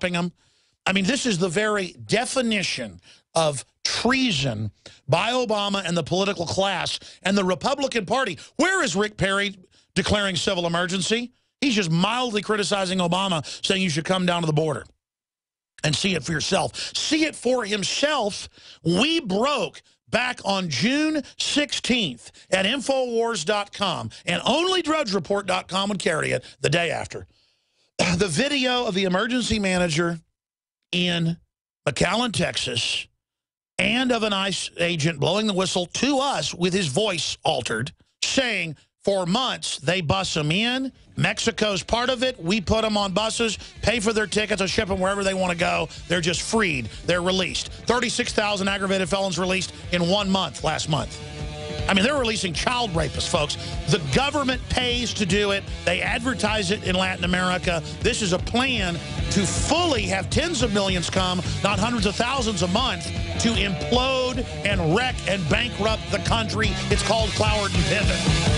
them. I mean, this is the very definition of treason by Obama and the political class and the Republican Party. Where is Rick Perry declaring civil emergency? He's just mildly criticizing Obama, saying you should come down to the border and see it for yourself. See it for himself. We broke back on June 16th at Infowars.com, and only DrudgeReport.com would carry it the day after. The video of the emergency manager in McAllen, Texas, and of an ICE agent blowing the whistle to us with his voice altered, saying, for months, they bus them in. Mexico's part of it. We put them on buses, pay for their tickets, and ship them wherever they want to go. They're just freed. They're released. 36,000 aggravated felons released in one month last month. I mean, they're releasing child rapists, folks. The government pays to do it. They advertise it in Latin America. This is a plan to fully have tens of millions come, not hundreds of thousands a month, to implode and wreck and bankrupt the country. It's called Cloward and Piven.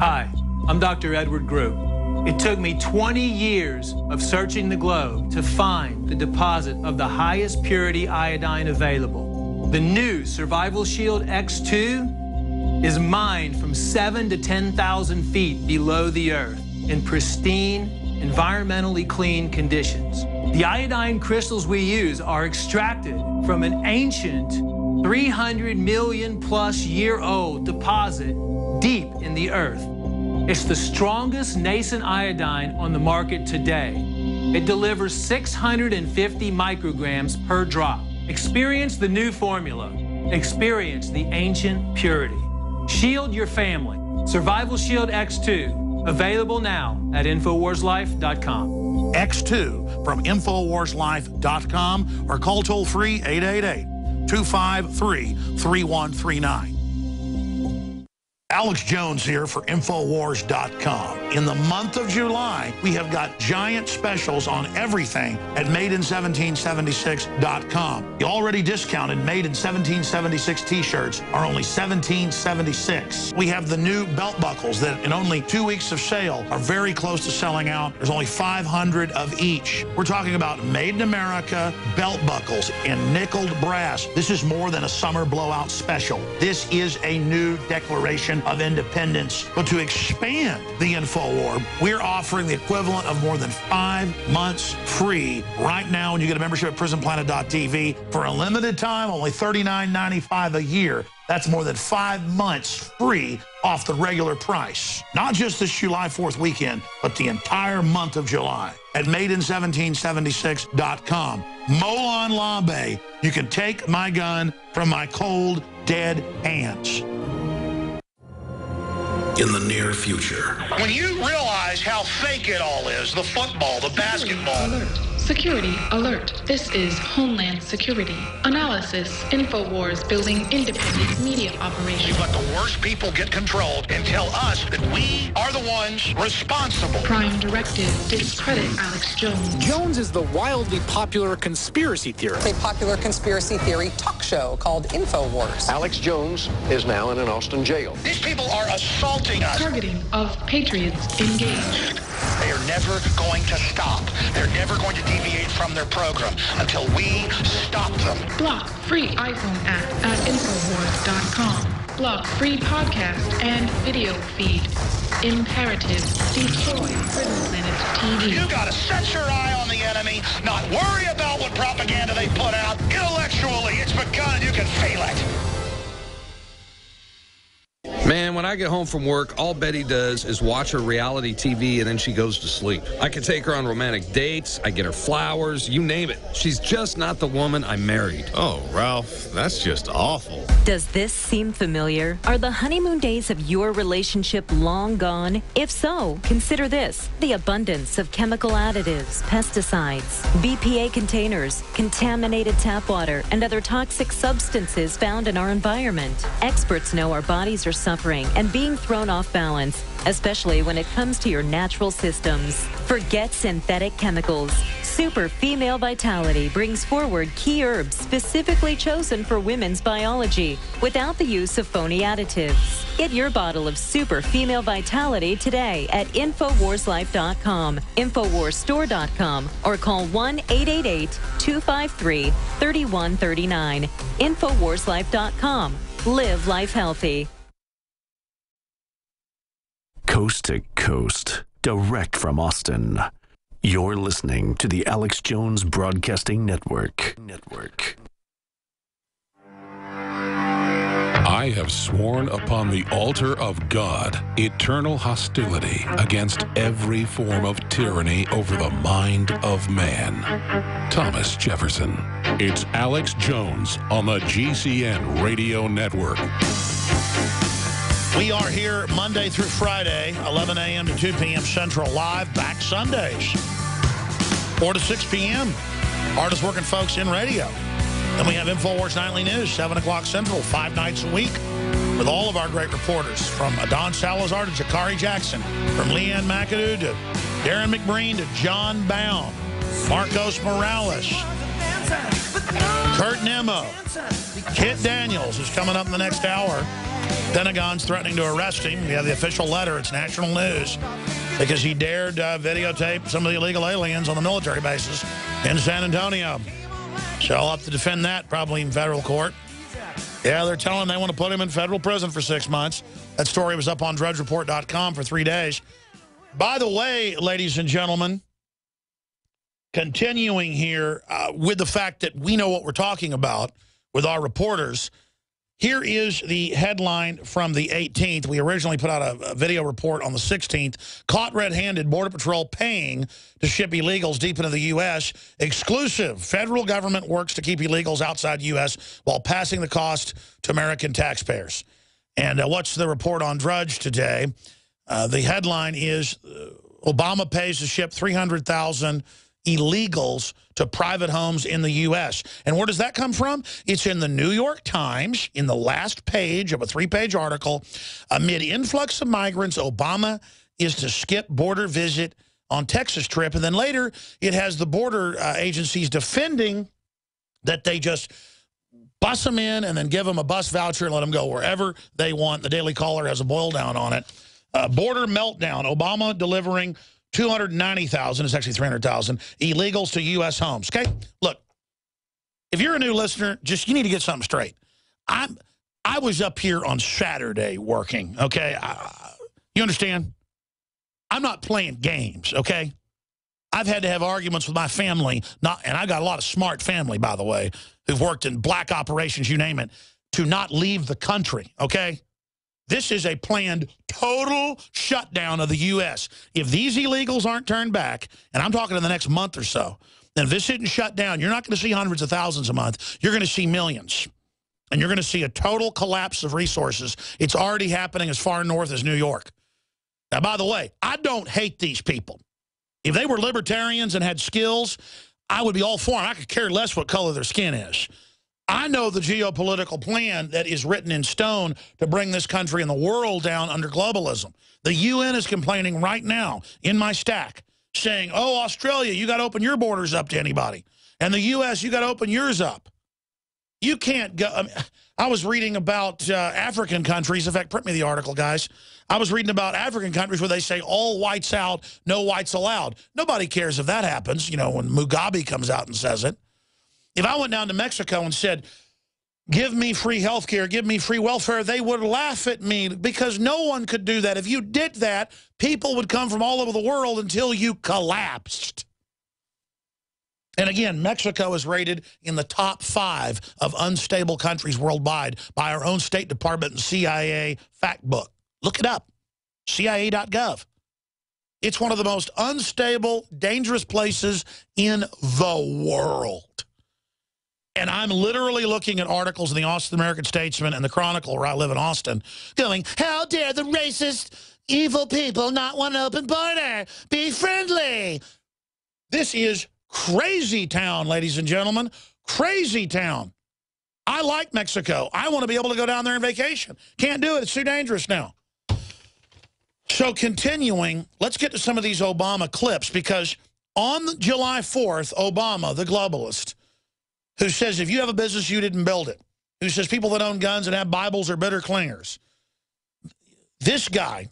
Hi, I'm Dr. Edward Group. It took me 20 years of searching the globe to find the deposit of the highest purity iodine available. The new Survival Shield X2 is mined from 7 to 10,000 feet below the earth in pristine, environmentally clean conditions. The iodine crystals we use are extracted from an ancient 300 million plus year old deposit deep in the earth. It's the strongest nascent iodine on the market today. It delivers 650 micrograms per drop. Experience the new formula. Experience the ancient purity. Shield your family. Survival Shield X2. Available now at InfoWarsLife.com. X2 from InfoWarsLife.com or call toll free 888 253 3139. Alex Jones here for Infowars.com. In the month of July, we have got giant specials on everything at Made-in-1776.com. The already discounted Made-in-1776 t-shirts are only $17.76. We have the new belt buckles that in only two weeks of sale are very close to selling out. There's only 500 of each. We're talking about Made in America belt buckles in nickeled brass. This is more than a summer blowout special. This is a new declaration of Independence. But to expand the InfoWar, we're offering the equivalent of more than five months free right now when you get a membership at prisonplanet.tv for a limited time, only $39.95 a year. That's more than five months free off the regular price. Not just this July 4th weekend, but the entire month of July at Made-in-1776.com. Molon Labe, you can take my gun from my cold, dead hands in the near future. When you realize how fake it all is, the football, the basketball. Alert. Security alert. This is Homeland Security. Analysis. InfoWars building independent media operations. You let the worst people get control and tell us that we are the ones responsible. Prime directive. Discredit Alex Jones. Jones is the wildly popular conspiracy theorist. A popular conspiracy theory talk show called InfoWars. Alex Jones is now in an Austin jail. These people are assaulting us. Targeting of patriots engaged. Never going to stop. They're never going to deviate from their program until we stop them. Block free iPhone app at Infowars.com. Block free podcast and video feed. Imperative. Destroy Prison Planet TV. You gotta set your eye on the enemy, not worry about what propaganda they put out. Intellectually, it's begun. You can feel it. Man, when I get home from work, all Betty does is watch her reality TV and then she goes to sleep. I can take her on romantic dates, I get her flowers, you name it. She's just not the woman I married. Oh, Ralph, that's just awful. Does this seem familiar? Are the honeymoon days of your relationship long gone? If so, consider this the abundance of chemical additives, pesticides, BPA containers, contaminated tap water, and other toxic substances found in our environment. Experts know our bodies are suffering and being thrown off balance, especially when it comes to your natural systems. Forget synthetic chemicals. Super Female Vitality brings forward key herbs specifically chosen for women's biology without the use of phony additives. Get your bottle of Super Female Vitality today at InfoWarsLife.com, InfoWarsStore.com, or call 1 888 253 3139. InfoWarsLife.com. Live life healthy. Coast to coast, direct from Austin. You're listening to the Alex Jones Broadcasting Network. Network. I have sworn upon the altar of God eternal hostility against every form of tyranny over the mind of man. Thomas Jefferson. It's Alex Jones on the GCN Radio Network. We are here Monday through Friday, 11 a.m. to 2 p.m. Central, live back Sundays, 4 to 6 p.m. Hardest working folks in radio. Then we have InfoWars Nightly News, 7 o'clock Central, five nights a week, with all of our great reporters, from Don Salazar to Jakari Jackson, from Leanne McAdoo to Darrin McBreen to John Bowne, Marcos Morales, Kurt Nimmo, Kit Daniels is coming up in the next hour. Pentagon's threatening to arrest him. We have the official letter. It's national news because he dared uh, videotape some of the illegal aliens on the military bases in San Antonio. So I'll have to defend that probably in federal court. Yeah, they're telling they want to put him in federal prison for six months. That story was up on drudgereport.com for three days. By the way, ladies and gentlemen, continuing here uh, with the fact that we know what we're talking about with our reporters, here is the headline from the 18th. We originally put out a, a video report on the 16th. Caught red-handed, Border Patrol paying to ship illegals deep into the U.S. Exclusive. Federal government works to keep illegals outside U.S. while passing the cost to American taxpayers. And uh, what's the report on Drudge today? Uh, the headline is uh, Obama pays to ship 300,000 illegals to private homes in the U.S. And where does that come from? It's in the New York Times, in the last page of a three-page article. Amid influx of migrants, Obama is to skip border visit on Texas trip. And then later, it has the border uh, agencies defending that they just bus them in and then give them a bus voucher and let them go wherever they want. The Daily Caller has a boil down on it. Uh, border meltdown. Obama delivering 290,000, it's actually 300,000, illegals to U.S. homes. Okay, look, if you're a new listener, just you need to get something straight. I'm, I was up here on Saturday working, okay? I, you understand? I'm not playing games, okay? I've had to have arguments with my family, not, and I got a lot of smart family, by the way, who've worked in black operations, you name it, to not leave the country, okay? This is a planned total shutdown of the U.S. If these illegals aren't turned back, and I'm talking in the next month or so, then if this isn't shut down, you're not going to see hundreds of thousands a month. You're going to see millions. And you're going to see a total collapse of resources. It's already happening as far north as New York. Now, by the way, I don't hate these people. If they were libertarians and had skills, I would be all for them. I could care less what color their skin is. I know the geopolitical plan that is written in stone to bring this country and the world down under globalism. The UN is complaining right now in my stack saying, oh, Australia, you got to open your borders up to anybody. And the U.S., you got to open yours up. You can't go. I, mean, I was reading about uh, African countries. In fact, print me the article, guys. I was reading about African countries where they say all whites out, no whites allowed. Nobody cares if that happens, you know, when Mugabe comes out and says it. If I went down to Mexico and said, give me free health care, give me free welfare, they would laugh at me because no one could do that. If you did that, people would come from all over the world until you collapsed. And again, Mexico is rated in the top five of unstable countries worldwide by our own State Department and CIA fact book. Look it up, CIA.gov. It's one of the most unstable, dangerous places in the world. And I'm literally looking at articles in the Austin American Statesman and the Chronicle, where I live in Austin, going, how dare the racist, evil people not want an open border? Be friendly. This is crazy town, ladies and gentlemen. Crazy town. I like Mexico. I want to be able to go down there on vacation. Can't do it. It's too dangerous now. So continuing, let's get to some of these Obama clips because On July 4th, Obama, the globalist, who says if you have a business, you didn't build it, who says people that own guns and have Bibles are bitter clingers. This guy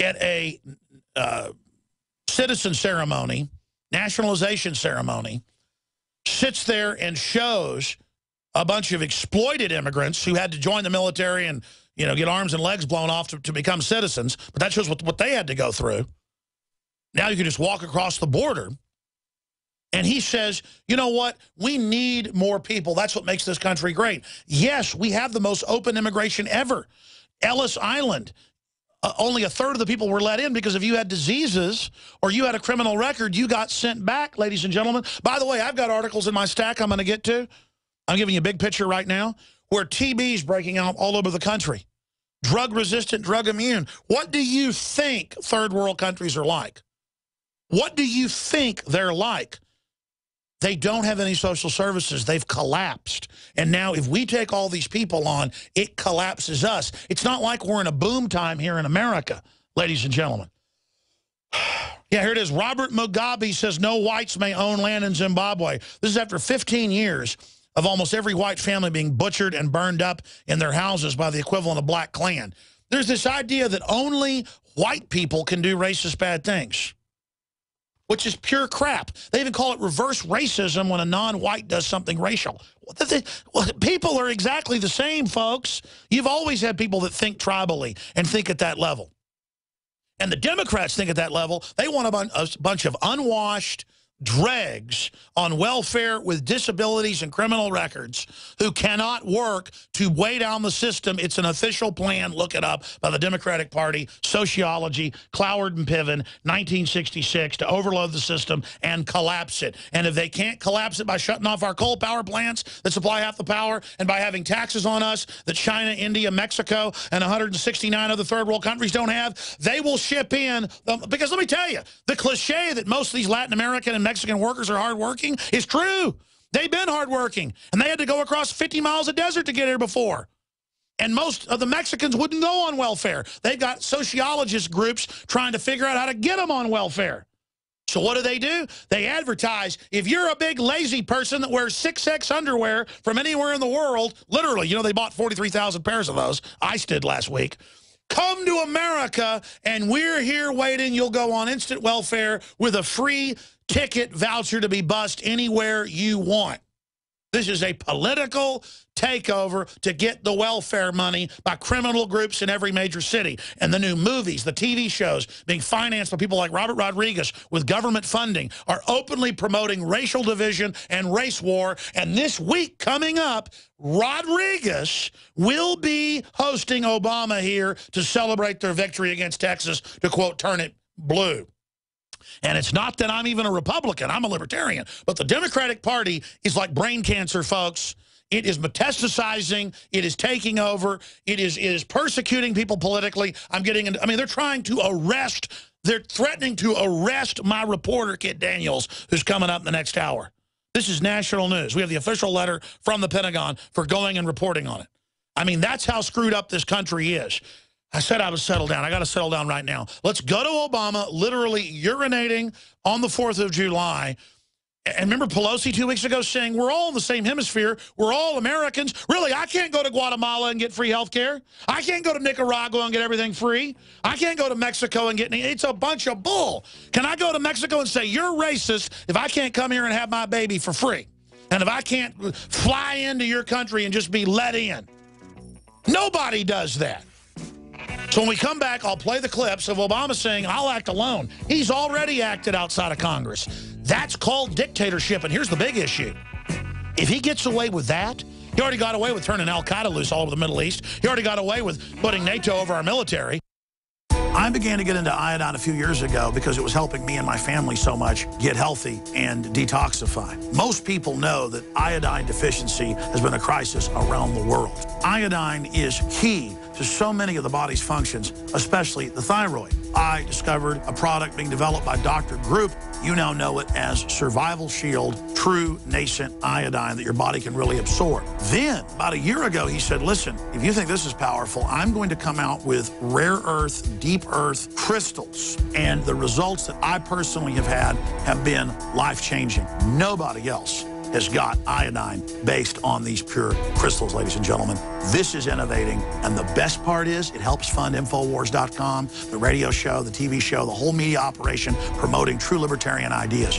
at a uh, citizen ceremony, nationalization ceremony, sits there and shows a bunch of exploited immigrants who had to join the military and you know get arms and legs blown off to, to become citizens. But that shows what, what they had to go through. Now you can just walk across the border. And he says, you know what? We need more people. That's what makes this country great. Yes, we have the most open immigration ever. Ellis Island, uh, only a third of the people were let in because if you had diseases or you had a criminal record, you got sent back, ladies and gentlemen. By the way, I've got articles in my stack I'm going to get to. I'm giving you a big picture right now where TB is breaking out all over the country. Drug resistant, drug immune. What do you think third world countries are like? What do you think they're like? They don't have any social services. They've collapsed. And now if we take all these people on, it collapses us. It's not like we're in a boom time here in America, ladies and gentlemen. Yeah, here it is. Robert Mugabe says no whites may own land in Zimbabwe. This is after 15 years of almost every white family being butchered and burned up in their houses by the equivalent of Black Klan. There's this idea that only white people can do racist bad things which is pure crap. They even call it reverse racism when a non-white does something racial. People are exactly the same, folks. You've always had people that think tribally and think at that level. And the Democrats think at that level. They want a bunch of unwashed, dregs on welfare with disabilities and criminal records who cannot work to weigh down the system. It's an official plan, look it up, by the Democratic Party, sociology, Cloward and Piven, 1966, to overload the system and collapse it. And if they can't collapse it by shutting off our coal power plants that supply half the power and by having taxes on us that China, India, Mexico, and 169 other third world countries don't have, they will ship in, because let me tell you, the cliche that most of these Latin American and Mexican workers are hardworking is true. They've been hardworking, and they had to go across 50 miles of desert to get here before. And most of the Mexicans wouldn't go on welfare. They've got sociologist groups trying to figure out how to get them on welfare. So what do they do? They advertise, if you're a big lazy person that wears 6X underwear from anywhere in the world, literally, you know, they bought 43,000 pairs of those. I did last week. Come to America, and we're here waiting. You'll go on instant welfare with a free ticket voucher to be bussed anywhere you want. This is a political takeover to get the welfare money by criminal groups in every major city. And the new movies, the TV shows being financed by people like Robert Rodriguez with government funding are openly promoting racial division and race war. And this week coming up, Rodriguez will be hosting Obama here to celebrate their victory against Texas, to quote, turn it blue. And it's not that I'm even a Republican. I'm a libertarian. But the Democratic Party is like brain cancer, folks. It is metastasizing. It is taking over. It is, it is persecuting people politically. I'm getting, into, I mean, they're trying to arrest, they're threatening to arrest my reporter, Kit Daniels, who's coming up in the next hour. This is national news. We have the official letter from the Pentagon for going and reporting on it. I mean, that's how screwed up this country is. I said I would settle down. I got to settle down right now. Let's go to Obama literally urinating on the 4th of July. And remember Pelosi two weeks ago saying, we're all in the same hemisphere. We're all Americans. Really, I can't go to Guatemala and get free health care. I can't go to Nicaragua and get everything free. I can't go to Mexico and get any. It's a bunch of bull. Can I go to Mexico and say, you're racist if I can't come here and have my baby for free? And if I can't fly into your country and just be let in? Nobody does that. So when we come back, I'll play the clips of Obama saying, I'll act alone. He's already acted outside of Congress. That's called dictatorship. And here's the big issue. If he gets away with that, he already got away with turning al-Qaeda loose all over the Middle East. He already got away with putting NATO over our military. I began to get into iodine a few years ago because it was helping me and my family so much get healthy and detoxify. Most people know that iodine deficiency has been a crisis around the world. Iodine is key to so many of the body's functions, especially the thyroid. I discovered a product being developed by Dr. Group. You now know it as Survival Shield True Nascent Iodine that your body can really absorb. Then, about a year ago, he said, listen, if you think this is powerful, I'm going to come out with rare earth, deep earth crystals. And the results that I personally have had have been life-changing. Nobody else has got iodine based on these pure crystals, ladies and gentlemen. This is innovating, and the best part is it helps fund Infowars.com, the radio show, the TV show, the whole media operation promoting true libertarian ideas.